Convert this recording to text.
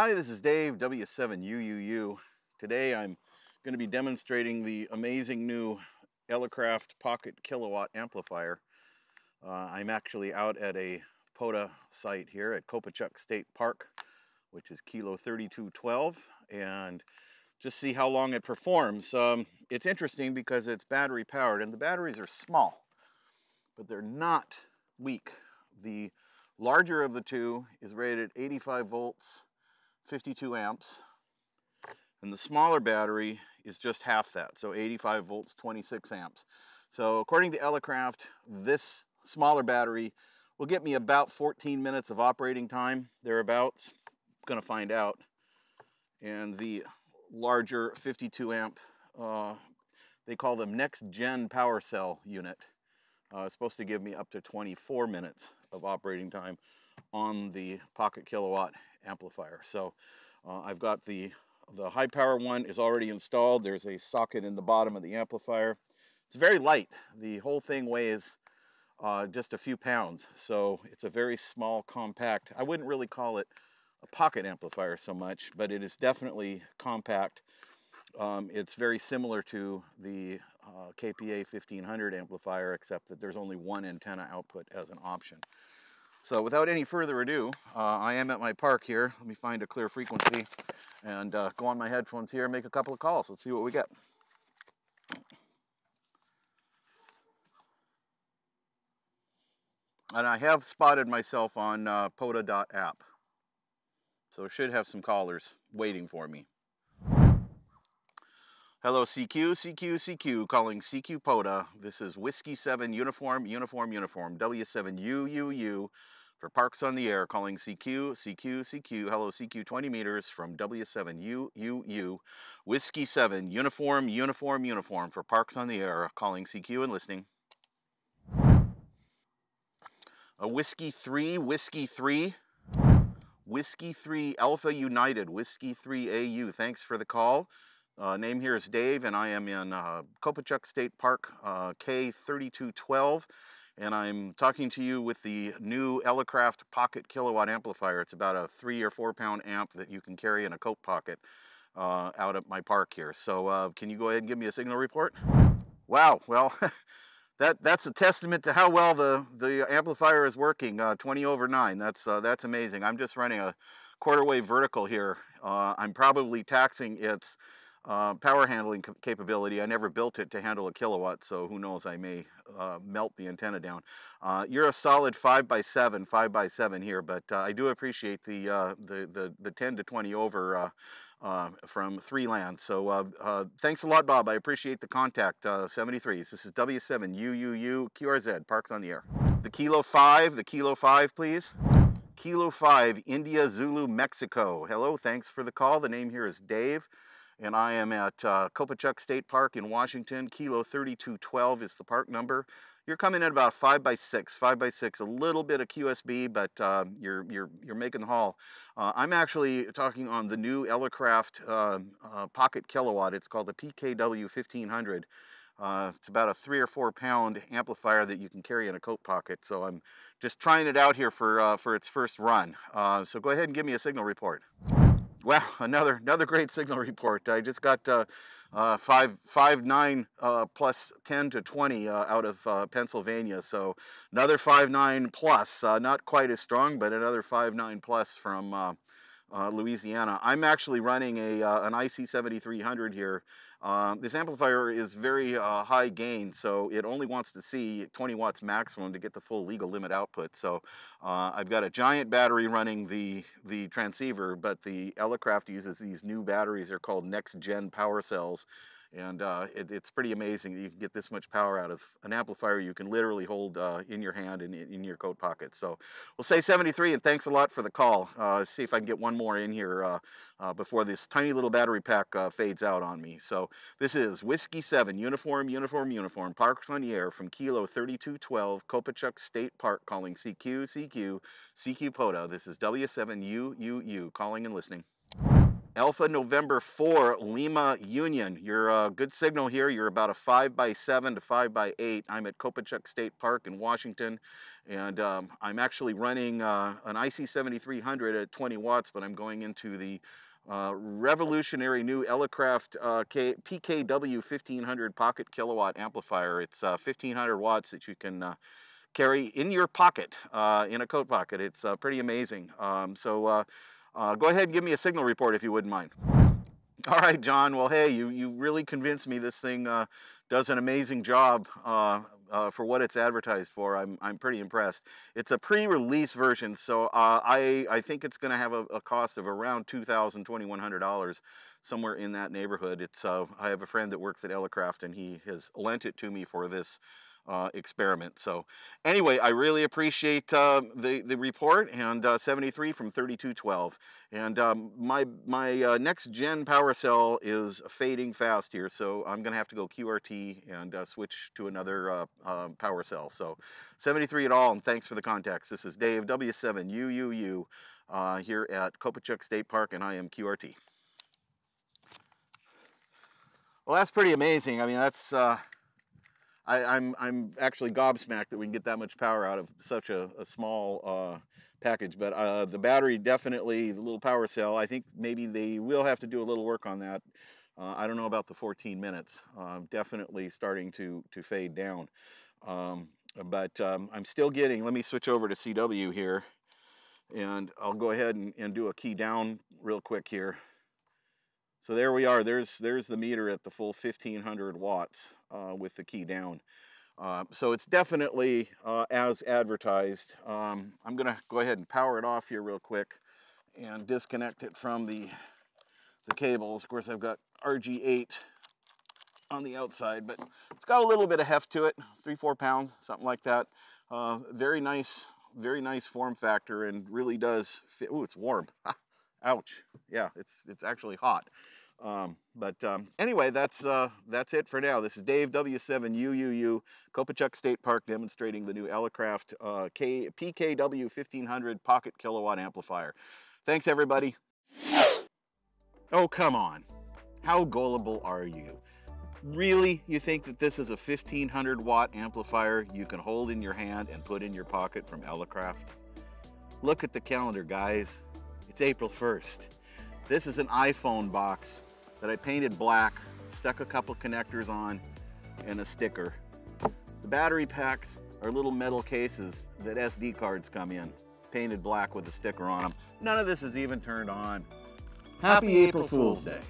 Hi, this is Dave, W7UUU. Today I'm going to be demonstrating the amazing new Elecraft Pocket Kilowatt Amplifier. Uh, I'm actually out at a POTA site here at Kopachuck State Park, which is Kilo 3212, and just see how long it performs. Um, it's interesting because it's battery powered, and the batteries are small, but they're not weak. The larger of the two is rated 85 volts 52 amps. And the smaller battery is just half that, so 85 volts, 26 amps. So according to Elecraft, this smaller battery will get me about 14 minutes of operating time, thereabouts. Gonna find out. And the larger 52 amp, uh, they call them next gen power cell unit. Uh, supposed to give me up to 24 minutes of operating time on the pocket kilowatt amplifier. So uh, I've got the, the high power one is already installed. There's a socket in the bottom of the amplifier. It's very light. The whole thing weighs uh, just a few pounds. So it's a very small, compact, I wouldn't really call it a pocket amplifier so much, but it is definitely compact. Um, it's very similar to the uh, KPA 1500 amplifier, except that there's only one antenna output as an option. So without any further ado, uh, I am at my park here. Let me find a clear frequency and uh, go on my headphones here and make a couple of calls. Let's see what we get. And I have spotted myself on uh, POTA.app. So should have some callers waiting for me. Hello CQ, CQ, CQ, calling CQ POTA. This is Whiskey 7 Uniform, Uniform, Uniform, W7UUU for Parks on the Air, calling CQ, CQ, CQ. Hello CQ 20 meters from W7UUU. Whiskey 7 Uniform, Uniform, Uniform for Parks on the Air, calling CQ and listening. A Whiskey 3, Whiskey 3. Whiskey 3 Alpha United, Whiskey 3 AU. Thanks for the call. Uh, name here is Dave, and I am in uh, Kopachuck State Park, uh, K3212, and I'm talking to you with the new Elecraft Pocket Kilowatt Amplifier. It's about a three or four pound amp that you can carry in a coat pocket uh, out at my park here. So uh, can you go ahead and give me a signal report? Wow, well, that that's a testament to how well the, the amplifier is working, uh, 20 over 9. That's, that's amazing. I'm just running a quarter wave vertical here. I'm probably taxing its uh, power handling capability. I never built it to handle a kilowatt, so who knows, I may uh, melt the antenna down. Uh, you're a solid 5 by 7 5 by 7 here, but uh, I do appreciate the, uh, the, the, the 10 to 20 over from three land. So thanks a lot, Bob. I appreciate the contact. 73s. This is W7UUU QRZ, Parks on the Air. The Kilo 5, the Kilo 5, please. Kilo 5, India, Zulu, Mexico. Hello, thanks for the call. The name here is Dave and I am at uh, Kopachuck State Park in Washington. Kilo 3212 is the park number. You're coming in about five by six, five by six, a little bit of QSB, but uh, you're you're you're making the haul. Uh, I'm actually talking on the new Elecraft uh, uh, Pocket Kilowatt. It's called the PKW 1500. Uh, it's about a three or four pound amplifier that you can carry in a coat pocket. So I'm just trying it out here for for its first run. so go ahead and give me a signal report. Well, another another great signal report. I just got uh, uh, five five nine uh, plus ten to twenty uh, out of uh, Pennsylvania. So another five nine plus, uh, not quite as strong, but another five nine plus from Louisiana. I'm actually running a an IC 7300 here um, this amplifier is very uh, high gain, so it only wants to see 20 watts maximum to get the full legal limit output. So uh, I've got a giant battery running the, the transceiver, but the Elecraft uses these new batteries. They're called next gen power cells and uh, it, it's pretty amazing that you can get this much power out of an amplifier you can literally hold uh, in your hand and in, your coat pocket. So we'll say 73 and thanks a lot for the call. Uh, see if I can get one more in here uh, uh, before this tiny little battery pack uh, fades out on me. So this is Whiskey 7, Uniform, Uniform, Uniform, Parks on the Air from Kilo 3212, Kopachuck State Park calling CQ, CQ, CQ POTA. This is W7UUU calling and listening. Alpha November 4, Lima Union. You're a good signal here. You're about a 5 by 7 to 5 by 8 I'm at Kopachuck State Park in Washington, and um, I'm actually running uh, an IC7300 at 20 watts, but I'm going into the uh, revolutionary new Elecraft uh, PKW 1500 pocket kilowatt amplifier. It's 1500 uh, watts that you can uh, carry in your pocket, uh, in a coat pocket. It's pretty amazing. Um, so go ahead and give me a signal report if you wouldn't mind. All right, John. Well, hey, you, you really convinced me this thing does an amazing job uh, for what it's advertised for. I'm, I'm pretty impressed. It's a pre-release version, so uh, I, I think it's going to have a, a, cost of around $2,000, $2,100, somewhere in that neighborhood. It's uh, I have a friend that works at Elecraft, and he has lent it to me for this uh, experiment. So anyway, I really appreciate uh, the, the report and uh, 73 from 3212. And um, my, my uh, next gen power cell is fading fast here, so I'm gonna have to go QRT and uh, switch to another uh, um, power cell. So 73 at all, and thanks for the contacts. This is Dave, W7UUU, here at Kopachuck State Park, and I am QRT. Well, that's pretty amazing. I mean, that's I, am I'm, I'm actually gobsmacked that we can get that much power out of such a, a small uh, package. But uh, the battery definitely, the little power cell, I think maybe they will have to do a little work on that. Uh, I don't know about the 14 minutes. Um, definitely starting to, to fade down. Um, but um, I'm still getting, let me switch over to CW here. And I'll go ahead and, and do a key down real quick here. So there we are. There's there's the meter at the full 1500 watts uh, with the key down. Uh, so it's definitely uh, as advertised. Um, I'm going to go ahead and power it off here real quick and disconnect it from the, the cables. Of course, I've got RG8 on the outside, but it's got a little bit of heft to it, three, four pounds, something like that. Uh, very nice, very nice form factor and really does fit. Ooh, it's warm. Ouch. Yeah, it's, it's actually hot. Um, but um, anyway, that's uh, that's it for now. This is Dave W7UUU, Kopachuck State Park, demonstrating the new Elecraft uh, K PKW 1500 pocket kilowatt amplifier. Thanks, everybody. Oh, come on. How gullible are you? Really, you think that this is a 1500 watt amplifier you can hold in your hand and put in your pocket from Elecraft? Look at the calendar, guys. It's April 1st. This is an iPhone box that I painted black, stuck a couple connectors on, and a sticker. The battery packs are little metal cases that SD cards come in, painted black with a sticker on them. None of this is even turned on. Happy, Happy April, April Fool's Day.